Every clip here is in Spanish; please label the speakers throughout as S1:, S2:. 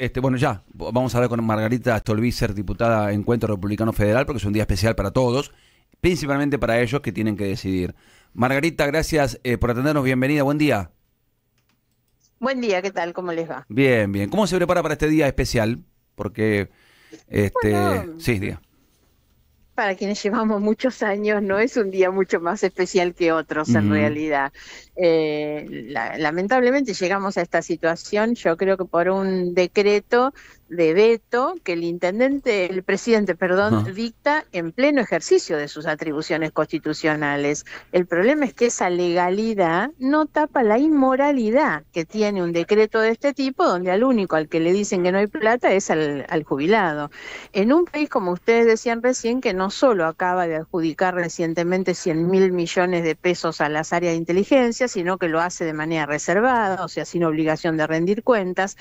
S1: este, bueno, ya, vamos a hablar con Margarita Stolbizer, diputada Encuentro Republicano Federal, porque es un día especial para todos, principalmente para ellos que tienen que decidir. Margarita, gracias eh, por atendernos, bienvenida, buen día.
S2: Buen día, ¿qué tal? ¿Cómo les va?
S1: Bien, bien. ¿Cómo se prepara para este día especial? Porque, este, sí, día
S2: para quienes llevamos muchos años, no es un día mucho más especial que otros en realidad. Eh, lamentablemente llegamos a esta situación, yo creo que por un decreto de veto que el intendente, el presidente, perdón, dicta en pleno ejercicio de sus atribuciones constitucionales. El problema es que esa legalidad no tapa la inmoralidad que tiene un decreto de este tipo, donde al único al que le dicen que no hay plata es al, al jubilado. En un país, como ustedes decían recién, que no solo acaba de adjudicar recientemente 100 mil millones de pesos a las áreas de inteligencia, sino que lo hace de manera reservada, o sea, sin obligación de rendir cuentas.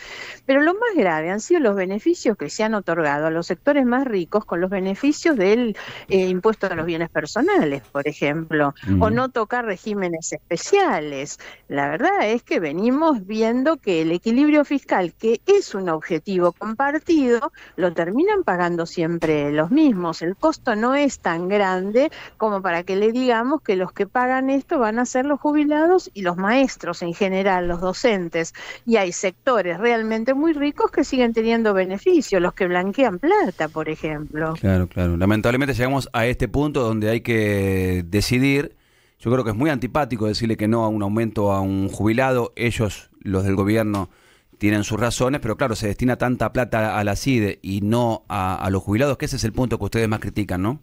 S2: Pero lo más grave han sido los beneficios que se han otorgado a los sectores más ricos con los beneficios del eh, impuesto a los bienes personales, por ejemplo, o no tocar regímenes especiales. La verdad es que venimos viendo que el equilibrio fiscal, que es un objetivo compartido, lo terminan pagando siempre los mismos. El costo no es tan grande como para que le digamos que los que pagan esto van a ser los jubilados y los maestros en general, los docentes. Y hay sectores realmente muy ricos que siguen teniendo beneficios, los que blanquean plata, por ejemplo.
S1: Claro, claro. Lamentablemente llegamos a este punto donde hay que decidir. Yo creo que es muy antipático decirle que no a un aumento a un jubilado. Ellos, los del gobierno, tienen sus razones, pero claro, se destina tanta plata a la CIDE y no a, a los jubilados, que ese es el punto que ustedes más critican, ¿no?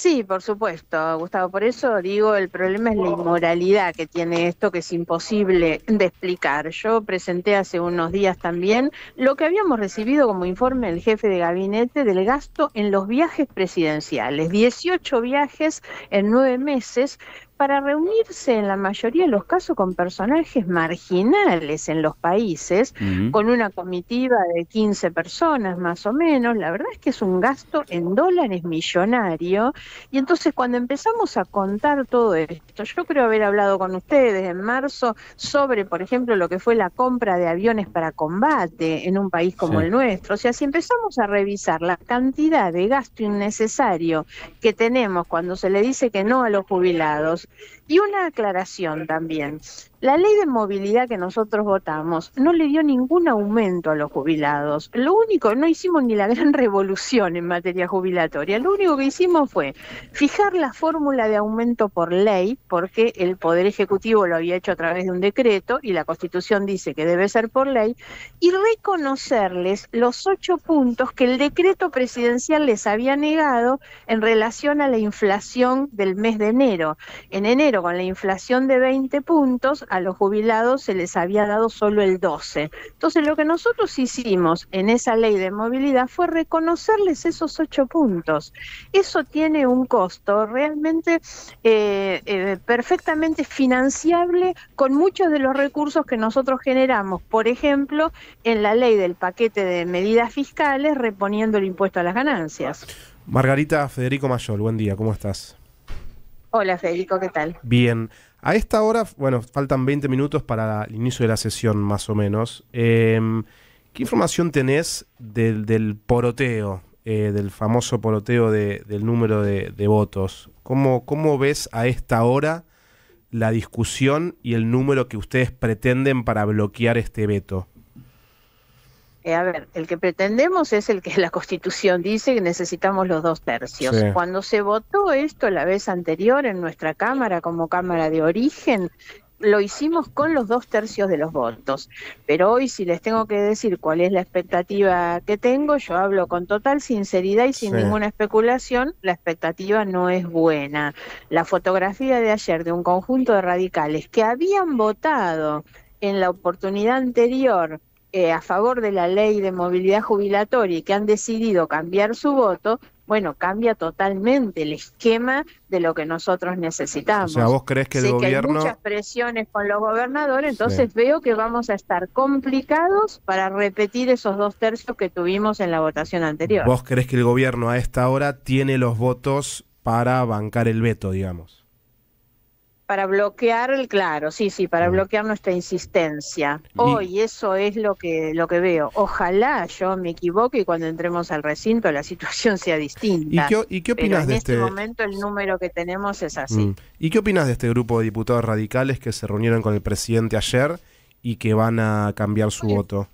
S2: Sí, por supuesto, Gustavo. Por eso digo, el problema es la inmoralidad que tiene esto, que es imposible de explicar. Yo presenté hace unos días también lo que habíamos recibido como informe del jefe de gabinete del gasto en los viajes presidenciales. 18 viajes en nueve meses para reunirse en la mayoría de los casos con personajes marginales en los países, con una comitiva de 15 personas más o menos, la verdad es que es un gasto en dólares millonario. Y entonces cuando empezamos a contar todo esto, yo creo haber hablado con ustedes en marzo sobre, por ejemplo, lo que fue la compra de aviones para combate en un país como el nuestro. O sea, si empezamos a revisar la cantidad de gasto innecesario que tenemos cuando se le dice que no a los jubilados, y una aclaración también. La ley de movilidad que nosotros votamos no le dio ningún aumento a los jubilados. Lo único, no hicimos ni la gran revolución en materia jubilatoria. Lo único que hicimos fue fijar la fórmula de aumento por ley, porque el Poder Ejecutivo lo había hecho a través de un decreto y la Constitución dice que debe ser por ley, y reconocerles los ocho puntos que el decreto presidencial les había negado en relación a la inflación del mes de enero. En enero, con la inflación de 20 puntos, a los jubilados se les había dado solo el 12. Entonces lo que nosotros hicimos en esa ley de movilidad fue reconocerles esos ocho puntos. Eso tiene un costo realmente eh, eh, perfectamente financiable con muchos de los recursos que nosotros generamos, por ejemplo, en la ley del paquete de medidas fiscales reponiendo el impuesto a las ganancias.
S3: Margarita Federico Mayol, buen día, ¿cómo estás?
S2: Hola Federico, ¿qué tal?
S3: Bien. A esta hora, bueno, faltan 20 minutos para el inicio de la sesión más o menos. Em, ¿Qué información tenés del, poroteo, eh, del famoso poroteo del número de, votos? ¿Cómo, ¿Cómo ves a esta hora la discusión y el número que ustedes pretenden para bloquear este veto?
S2: Eh, a ver, el que pretendemos es el que la Constitución dice que necesitamos los dos tercios. Cuando se votó esto la vez anterior en nuestra Cámara como Cámara de origen, lo hicimos con los dos tercios de los votos. Pero hoy, si les tengo que decir cuál es la expectativa que tengo, yo hablo con total sinceridad y sin ninguna especulación, la expectativa no es buena. La fotografía de ayer de un conjunto de radicales que habían votado en la oportunidad anterior eh, a favor de la ley de movilidad jubilatoria y que han decidido cambiar su voto, bueno, cambia totalmente el esquema de lo que nosotros necesitamos.
S3: O sea, vos crees que el gobierno...
S2: Que hay muchas presiones con los gobernadores, entonces veo que vamos a estar complicados para repetir esos dos tercios que tuvimos en la votación anterior.
S3: ¿Vos crees que el gobierno a esta hora tiene los votos para bancar el veto, digamos?
S2: Para bloquear el claro, sí, sí, para bloquear nuestra insistencia. Hoy eso es lo que lo que veo. Ojalá yo me equivoque y cuando entremos al recinto la situación sea distinta.
S3: ¿Y qué, opinas
S2: de
S3: este...
S2: momento el número que tenemos es así. Mm.
S3: ¿Y qué opinas de este grupo de diputados radicales que se reunieron con el presidente ayer y que van a cambiar su voto?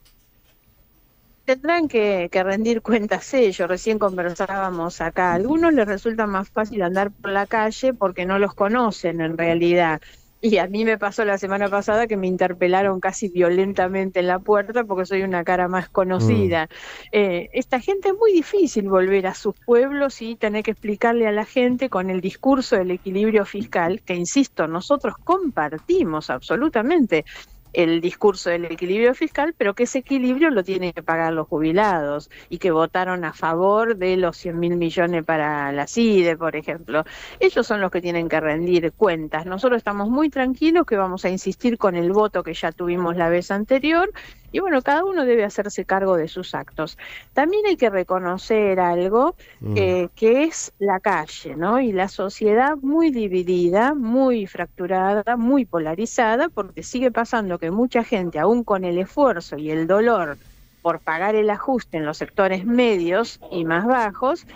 S2: Tendrán que, rendir cuentas ellos. Recién conversábamos acá. A algunos les resulta más fácil andar por la calle porque no los conocen en realidad. Y a mí me pasó la semana pasada que me interpelaron casi violentamente en la puerta porque soy una cara más conocida. Mm. Eh, esta gente es muy difícil volver a sus pueblos y tener que explicarle a la gente con el discurso del equilibrio fiscal, que insisto, nosotros compartimos absolutamente el discurso del equilibrio fiscal, pero que ese equilibrio lo tienen que pagar los jubilados y que votaron a favor de los 100 mil millones para la CIDE, por ejemplo. Ellos son los que tienen que rendir cuentas. Nosotros estamos muy tranquilos que vamos a insistir con el voto que ya tuvimos la vez anterior y bueno, cada uno debe hacerse cargo de sus actos. También hay que reconocer algo mm. eh, que es la calle, ¿no? Y la sociedad muy dividida, muy fracturada, muy polarizada, porque sigue pasando que mucha gente, aún con el esfuerzo y el dolor por pagar el ajuste en los sectores medios y más bajos,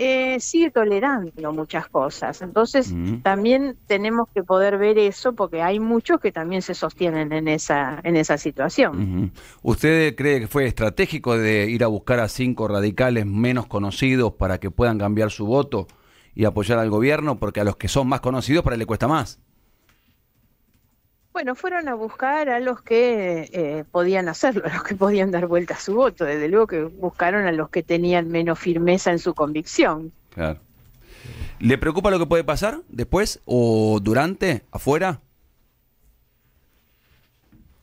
S2: eh, sigue tolerando muchas cosas. Entonces, también tenemos que poder ver eso porque hay muchos que también se sostienen en esa, en esa situación.
S1: ¿Usted cree que fue estratégico de ir a buscar a cinco radicales menos conocidos para que puedan cambiar su voto y apoyar al gobierno? Porque a los que son más conocidos para él le cuesta más.
S2: Bueno, fueron a buscar a los que eh, podían hacerlo, a los que podían dar vuelta a su voto. Desde luego que buscaron a los que tenían menos firmeza en su convicción.
S1: Claro. ¿Le preocupa lo que puede pasar después o durante, afuera?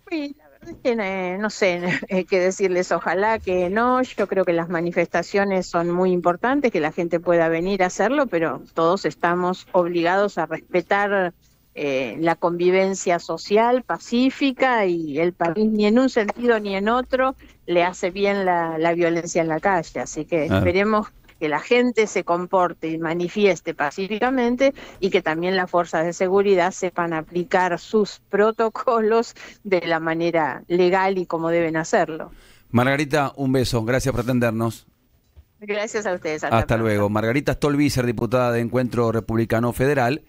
S2: Sí, la verdad es que eh, no sé eh, qué decirles. Ojalá que no. Yo creo que las manifestaciones son muy importantes, que la gente pueda venir a hacerlo, pero todos estamos obligados a respetar eh, la convivencia social pacífica y el país ni en un sentido ni en otro le hace bien la, violencia en la calle. Así que esperemos que la gente se comporte y manifieste pacíficamente y que también las fuerzas de seguridad sepan aplicar sus protocolos de la manera legal y como deben hacerlo.
S1: Margarita, un beso. Gracias por atendernos.
S2: Gracias a ustedes.
S1: Hasta, luego. Margarita Stolbizer, diputada de Encuentro Republicano Federal.